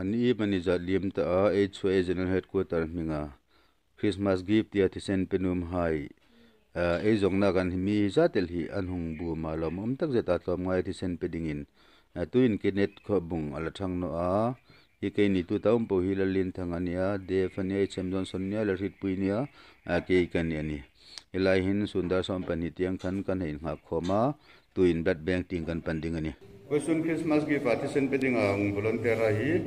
ani mani za liam ta a h general headquarter minga christmas gift ya ti sen penum hai e jong na kan mi za tel hi anhung bu ma lom om tak zeta tlom ngai ti sen peding in tu in ke kho bung ala thang no a i ke ni tu taum po hi la lin thang ania de fani h m johnson nia la rit puinia a ke kan ani ilai hin sundar som pani tiang khan kan hin nga khoma tu in bat bank ting kan panding ani Question Christmas gift partition peding ang volunteer hi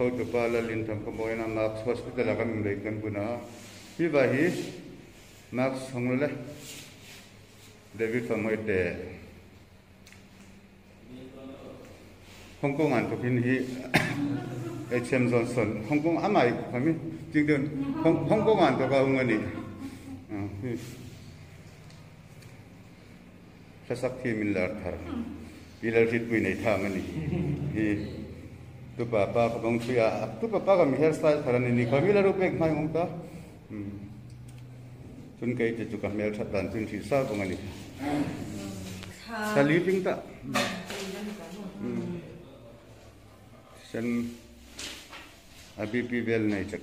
how to pala lin thang ko moina max hospital kan dei kan buna hi ba hi max hongle David Famoy de Hong Kong an to kin hi HM Johnson Hong Kong amai kami jing den Hong Kong an to ka hungani sasak thi min lar thar Pilarfit ko inay tama ni. तो पापा अब तो पापा का स्टाइल खरा नहीं लिखा मिला रूप चुका मेल दान पिंग सन अभी पी बेल नहीं चक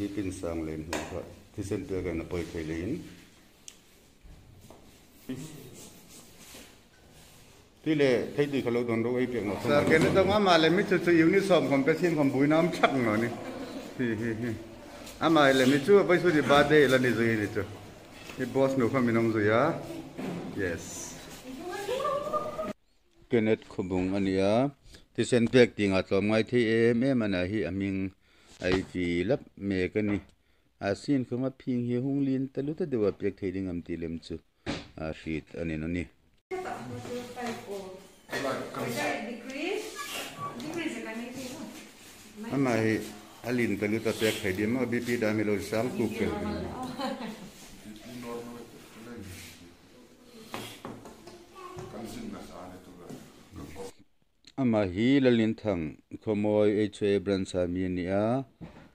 bi pin sang len hu thì thi sen dạ, cái ga na poi khai len ti le thai ti khalo don ấy ai pe no cái này ne tong ma le mi chu chu yuni som còn cái sim còn bùi nam chak no ni hi hi hi. Ama le mi chu pa su di ba de la ni zui ni chu ni boss no khom mi nam zui ya yes. Kenet anh ania thì sen pek ti ở tlom ngai thì em em mà ana hi anh aming ai vì lấp mẹ cái này. À xin không áp phim hi hung liên ta lúc ta đều áp việc thấy đi ngầm tì làm chứ à shit anh em anh em mà hi alin ta lúc ta việc thấy đi mà bị bị đam mê rồi sáng cục cái ama à, hi lalin thang khomoi e chhe bran sa mi ni a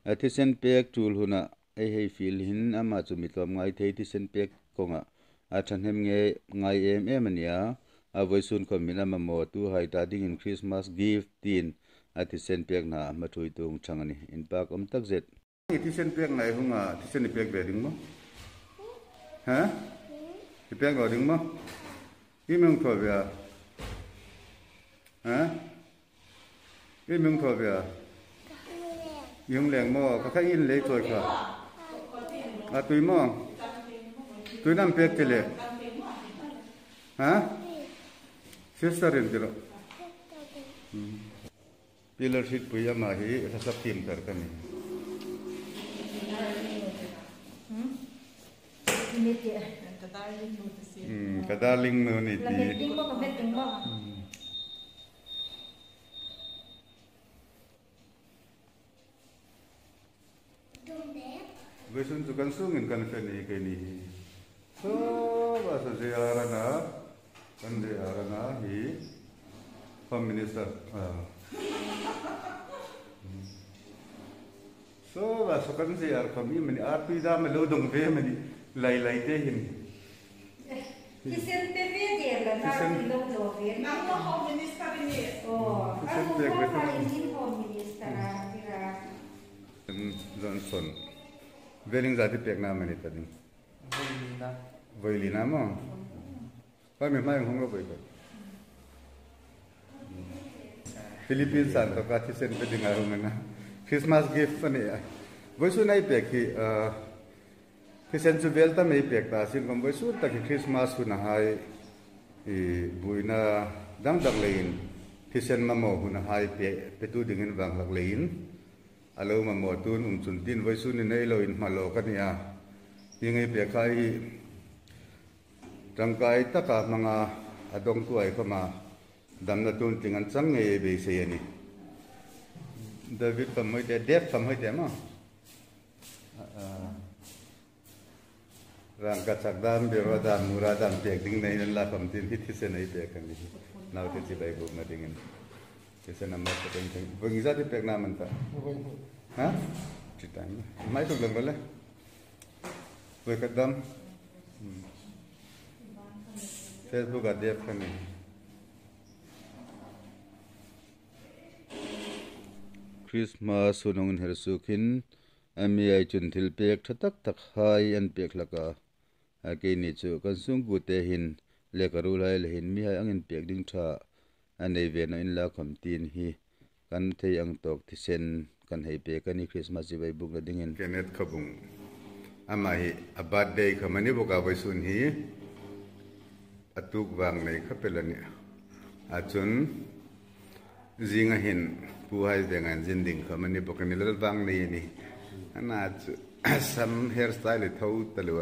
a ti sen pek tul huna e hei fil hin ama chu mi tlom ngai thei ti sen pek konga. A than hem nge ngai em em ania. A voi sun ko mina ma mo tu hai ta ding in christmas gift tin. A ti sen pek na ma thui tung changani in pak om tak zet. Ni ti sen pek ngai hunga ti sen pek ve ding mo. Ha? Ti pek ve ding mo. I mong tho be ha? I mong tho be yung leng mo ka ka in le choi ka a tui mo tui nam pek te le ha sister in tiro pillar sheet puya ma hi sa sab tim tar kami Ini dia. Tatayin mo kadaling ni ti. Lamiting mo ka beting mo. Besun tu kan sungin kan kan ni kan ni. So bahasa si arana kan si arana hi prime minister. So bahasa kan si ar kami mani arpi dah melu dong ve mani lay lay teh hin. Eh, Kisen tepe dia lah, nak dong jawab dia. Nak tu kau minister ni. Oh, kan tu kau minister. Lah, hmm, Johnson. Veling zati pek na meni tadi. Voili na mo. Pa mi mai lo boi ko. Philippines san to ka thisen pe dinga ro na. Christmas gift pa ni. Voi su nai pek ki Christian chu vel ta mei pek ta sin kom voi su ta ki Christmas hu na hai i buina dang dang lein Christian ma mo hu na hai pe pe tu dingin bang lak lein alo ma mo tun um chun tin voi su ni nei lo in ma lo ka ni a ยังไงเปียกใครร่างกายตะกามังอาอดงตัวไอ้เข้ามาดำนาตุนติงันสังเงยเบเซียนี่เด Kesa nama tepeng teng. Pengiza di pek nama nta. Ha? Cerita ni. Mai tu gelang boleh. Boleh kedam. Facebook ada apa ni? Christmas sunong hersukin ami ai chun thil pek thatak tak hai an pek laka. Aki ni chu kan sung gu te hin le karu lai le hin mi hai angin pek ding tha. อันในเวนอินลาคมตีนฮีกันทียังตกที่เซนกันให้เปกันนี่คริสต์มาสไปบุกระดิ่งเงินเกเนตขบุงอามาฮีอับบาดเดย์ขมันนี่บอกเอาไว้ส่วนฮีอตุกวางในขับเปละเนี่ยอาจนจิงเห็นผู้ให้แต่งานจินดิ่งขมันนี่บอกกันนี่ละวางในนี่อันอาจซัมเฮอร์สไตล์เท่าตลัว